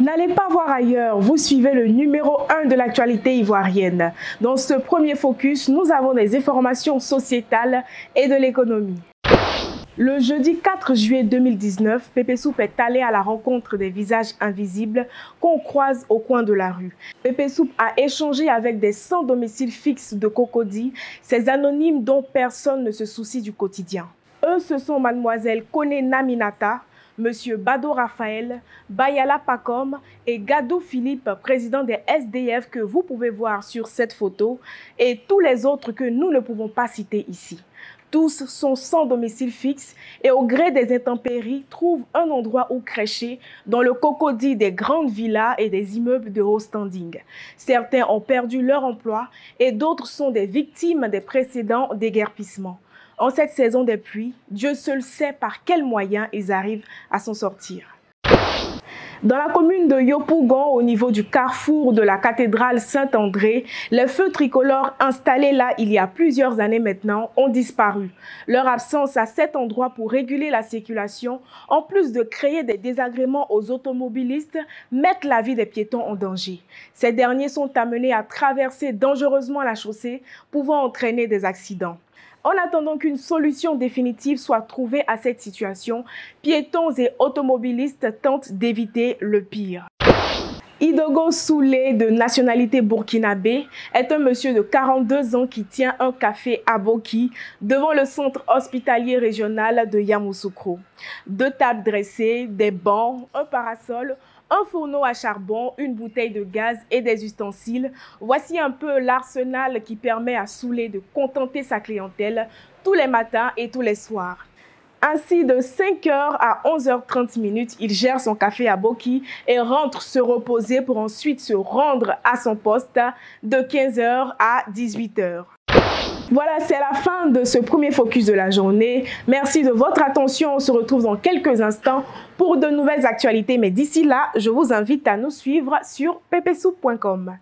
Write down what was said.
N'allez pas voir ailleurs, vous suivez le numéro 1 de l'actualité ivoirienne. Dans ce premier focus, nous avons des informations sociétales et de l'économie. Le jeudi 4 juillet 2019, Pépé Soupe est allé à la rencontre des visages invisibles qu'on croise au coin de la rue. Pépé Soupe a échangé avec des sans domicile fixe de Cocody, ces anonymes dont personne ne se soucie du quotidien. Eux, ce sont mademoiselle Kone Naminata, Monsieur Bado Raphaël, Bayala Pacom et Gadou Philippe, président des SDF que vous pouvez voir sur cette photo, et tous les autres que nous ne pouvons pas citer ici. Tous sont sans domicile fixe et au gré des intempéries trouvent un endroit où crècher dans le cocodie des grandes villas et des immeubles de haut standing. Certains ont perdu leur emploi et d'autres sont des victimes des précédents déguerpissements. En cette saison des pluies, Dieu seul sait par quels moyens ils arrivent à s'en sortir. Dans la commune de Yopougon, au niveau du carrefour de la cathédrale Saint-André, les feux tricolores installés là il y a plusieurs années maintenant ont disparu. Leur absence à cet endroit pour réguler la circulation, en plus de créer des désagréments aux automobilistes, mettent la vie des piétons en danger. Ces derniers sont amenés à traverser dangereusement la chaussée, pouvant entraîner des accidents. En attendant qu'une solution définitive soit trouvée à cette situation, piétons et automobilistes tentent d'éviter le pire. Idogo Soulé, de nationalité burkinabé, est un monsieur de 42 ans qui tient un café à Boki devant le centre hospitalier régional de Yamoussoukro. Deux tables dressées, des bancs, un parasol, un fourneau à charbon, une bouteille de gaz et des ustensiles. Voici un peu l'arsenal qui permet à Soulé de contenter sa clientèle tous les matins et tous les soirs. Ainsi, de 5h à 11h30 minutes, il gère son café à Boki et rentre se reposer pour ensuite se rendre à son poste de 15h à 18h. Voilà, c'est la fin de ce premier focus de la journée. Merci de votre attention. On se retrouve dans quelques instants pour de nouvelles actualités. Mais d'ici là, je vous invite à nous suivre sur ppsoup.com.